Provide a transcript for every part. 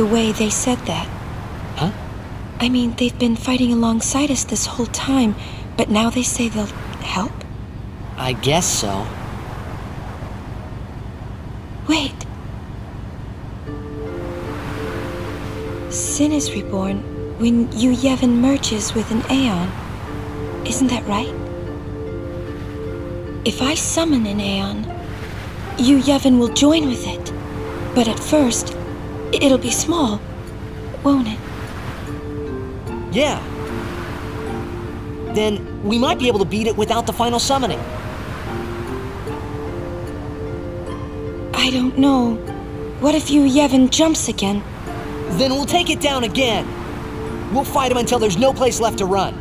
the way they said that. Huh? I mean, they've been fighting alongside us this whole time, but now they say they'll help? I guess so. Wait. Sin is reborn when Yu Yevon merges with an Aeon. Isn't that right? If I summon an Aeon, Yu Yevon will join with it. But at first, it'll be small, won't it? Yeah. Then we might be able to beat it without the final summoning. I don't know. What if Yu Yevon jumps again? Then we'll take it down again. We'll fight him until there's no place left to run.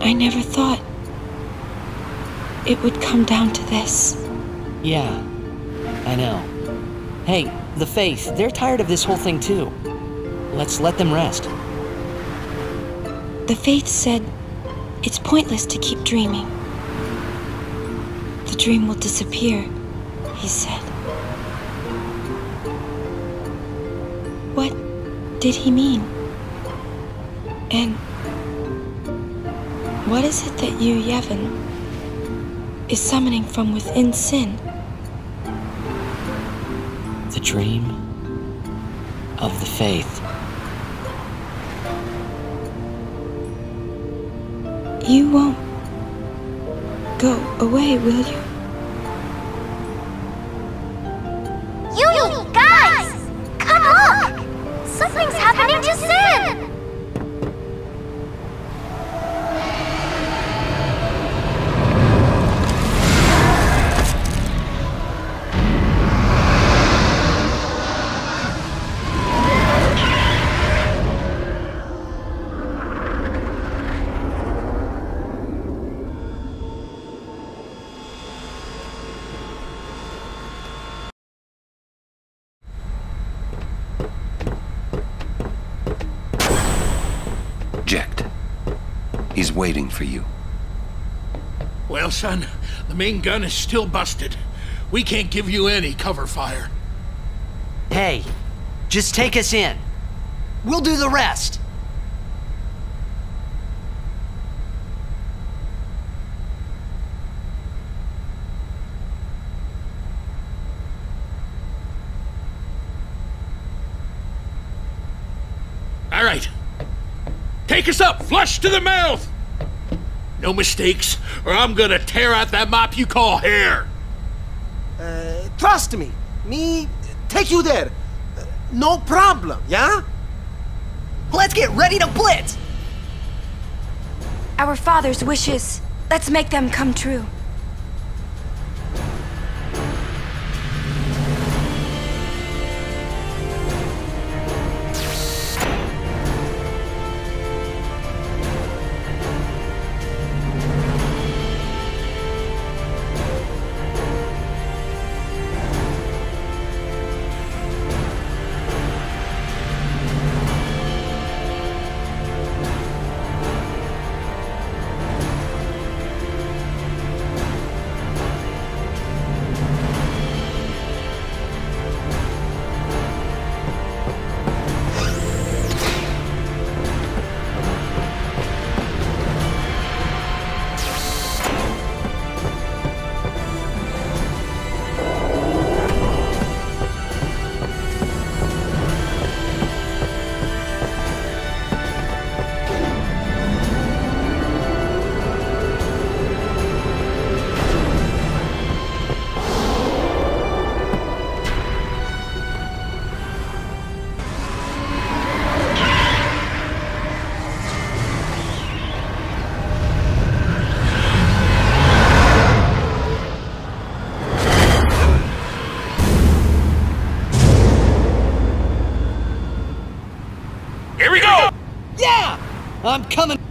I never thought it would come down to this. Yeah, I know. Hey, the Fayth, they're tired of this whole thing too. Let's let them rest. The Fayth said it's pointless to keep dreaming. The dream will disappear, he said. What did he mean? And what is it that Yu Yevon is summoning from within Sin? The dream of the Fayth. You won't go away, will you? He's waiting for you. Well, son, the main gun is still busted. We can't give you any cover fire. Hey, just take us in. We'll do the rest. All right. Take us up, flush to the mouth! No mistakes, or I'm gonna tear out that mop you call hair. Uh, trust me, me take you there. Uh, no problem, yeah? Let's get ready to blitz! Our father's wishes. Let's make them come true. I'm coming.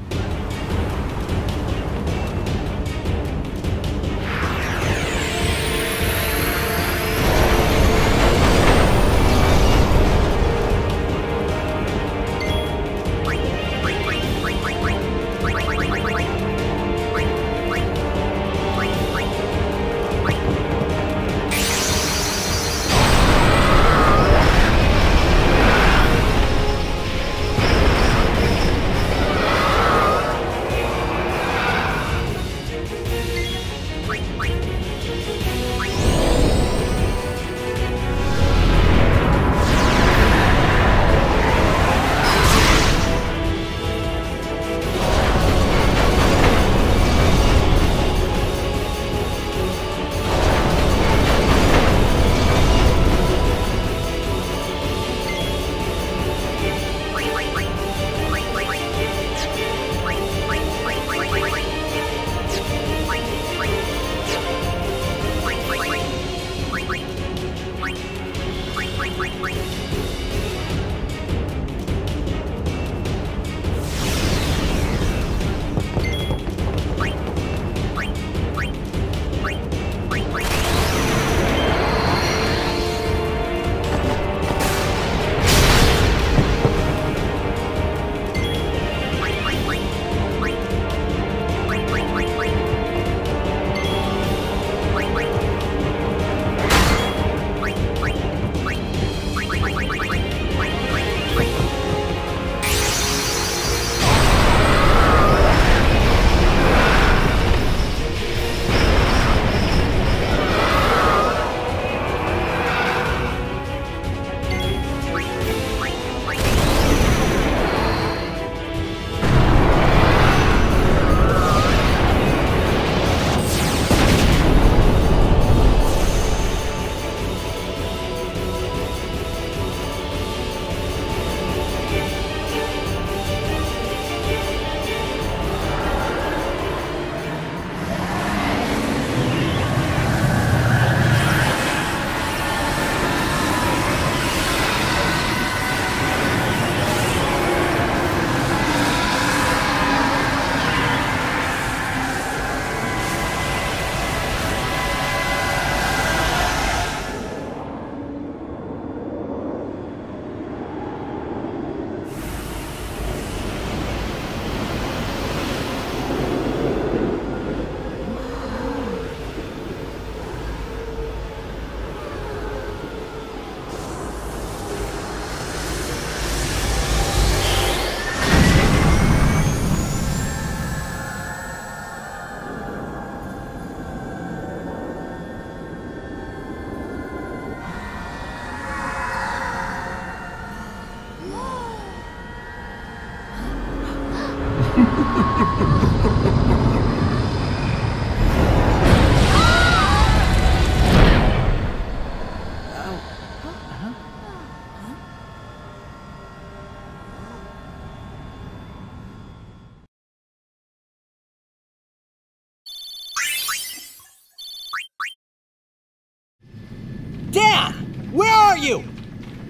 Are you?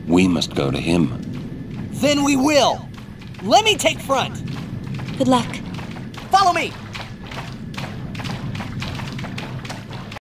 We must go to him. Then we will. Let me take front. Good luck. Follow me.